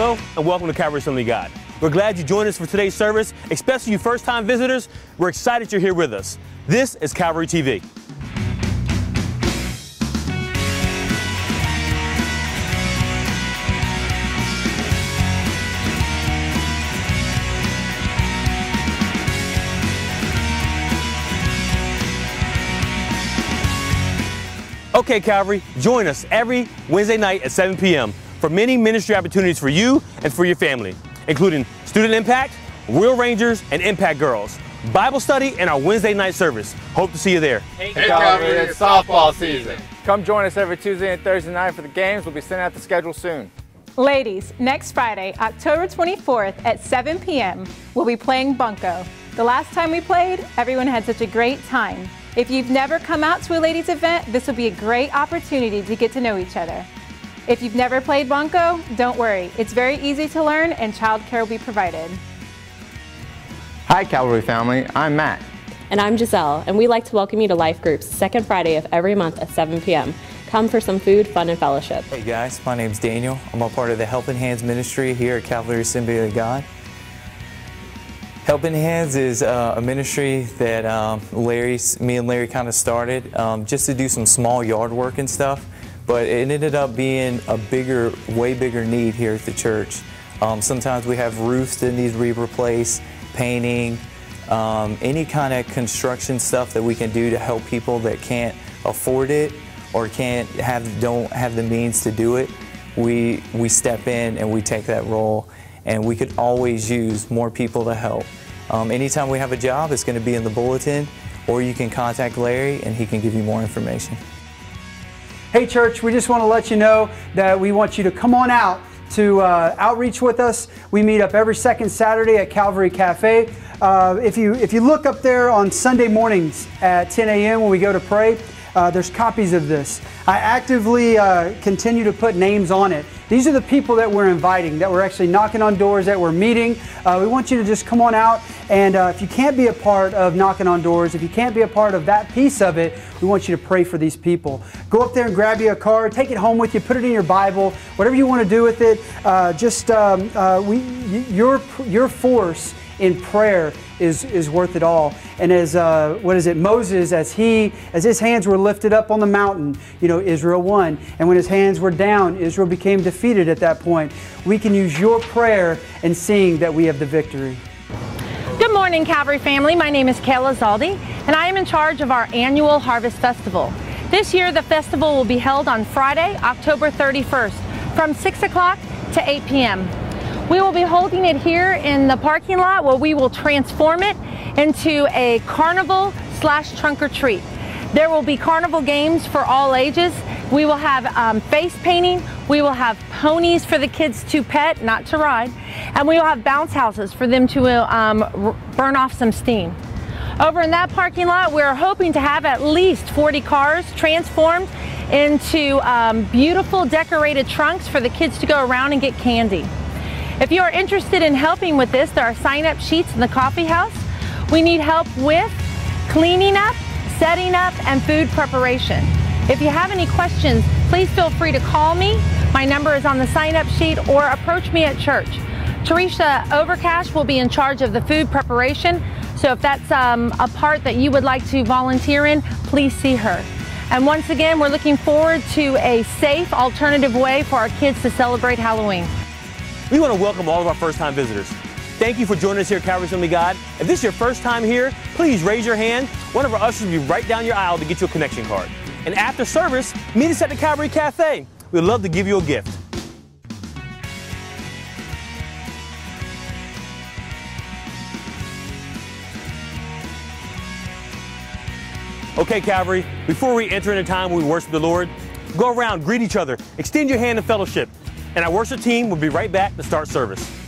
Hello and welcome to Calvary Assembly God. We're glad you joined us for today's service, especially you first time visitors. We're excited you're here with us. This is Calvary TV. Okay, Calvary, join us every Wednesday night at 7 p.m. for many ministry opportunities for you and for your family, including Student Impact, Royal Rangers, and Impact Girls, Bible study, and our Wednesday night service. Hope to see you there. Hey, Calvary, it's softball season. Come join us every Tuesday and Thursday night for the games. We'll be sending out the schedule soon. Ladies, next Friday, October 24th at 7 p.m., we'll be playing Bunco. The last time we played, everyone had such a great time. If you've never come out to a ladies event, this will be a great opportunity to get to know each other. If you've never played Bunco, don't worry. It's very easy to learn and childcare will be provided. Hi, Calvary family. I'm Matt. And I'm Giselle, and we like to welcome you to Life Groups, second Friday of every month at 7 p.m. Come for some food, fun, and fellowship. Hey guys, my name's Daniel. I'm a part of the Helping Hands ministry here at Calvary Assembly of God. Helping Hands is uh, a ministry that um, Larry, me and Larry kind of started um, just to do some small yard work and stuff, but it ended up being a bigger, way bigger need here at the church. Um, sometimes we have roofs that need to be replaced, painting, um, any kind of construction stuff that we can do to help people that can't afford it or can't have don't have the means to do it. We we step in and we take that role, and we could always use more people to help. Um, anytime we have a job, it's going to be in the bulletin, or you can contact Larry and he can give you more information. Hey, church, we just want to let you know that we want you to come on out to uh, outreach with us. We meet up every second Saturday at Calvary Cafe. Uh, if you if you look up there on Sunday mornings at 10 a.m. when we go to pray, uh, there's copies of this. I actively uh, continue to put names on it. These are the people that we're inviting, that we're actually knocking on doors, that we're meeting. Uh, we want you to just come on out, and uh, if you can't be a part of knocking on doors, if you can't be a part of that piece of it, we want you to pray for these people. Go up there and grab you a card, take it home with you, put it in your Bible, whatever you want to do with it. Uh, just um, uh, we, your your force in prayer is, is worth it all. And as, uh, what is it, Moses, as he, as his hands were lifted up on the mountain, you know, Israel won. And when his hands were down, Israel became defeated at that point. We can use your prayer and seeing that we have the victory. Good morning, Calvary family. My name is Kayla Zaldi, and I am in charge of our annual Harvest Festival. This year, the festival will be held on Friday, October 31st, from 6 o'clock to 8 p.m. We will be holding it here in the parking lot where we will transform it into a carnival slash trunk or treat. There will be carnival games for all ages. We will have um, face painting. We will have ponies for the kids to pet, not to ride. And we will have bounce houses for them to um, burn off some steam. Over in that parking lot, we're hoping to have at least 40 cars transformed into um, beautiful decorated trunks for the kids to go around and get candy. If you are interested in helping with this, there are sign-up sheets in the coffee house. We need help with cleaning up, setting up, and food preparation. If you have any questions, please feel free to call me. My number is on the sign-up sheet or approach me at church. Teresa Overcash will be in charge of the food preparation, so if that's um, a part that you would like to volunteer in, please see her. And once again, we're looking forward to a safe alternative way for our kids to celebrate Halloween. We want to welcome all of our first time visitors. Thank you for joining us here at Calvary Assembly God. If this is your first time here, please raise your hand. One of our ushers will be right down your aisle to get you a connection card. And after service, meet us at the Calvary Cafe. We'd love to give you a gift. Okay, Calvary, before we enter into time when we worship the Lord, go around, greet each other, extend your hand in fellowship and our worship team will be right back to start service.